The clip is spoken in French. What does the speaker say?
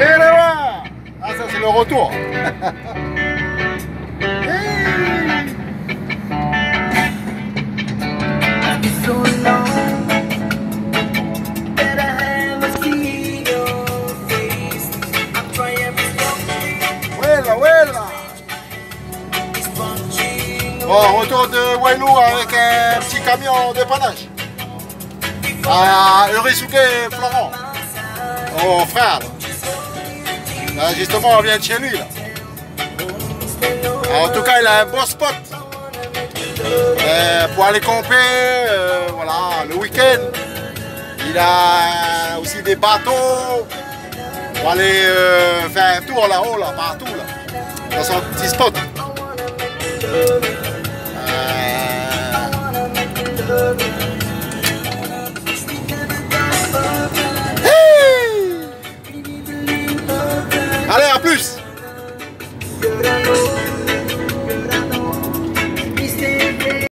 Et le voir Ah ça c'est le retour voilà Bon, retour de Wailou avec un petit camion de panache. À Eurisuke Florent. Mon frère. Là, justement, on vient de chez lui. Là. En tout cas, il a un beau spot. Euh, pour aller camper, euh, voilà, le week-end. Il a aussi des bateaux pour aller euh, faire un tour là-haut, là, partout, là, dans son petit spot.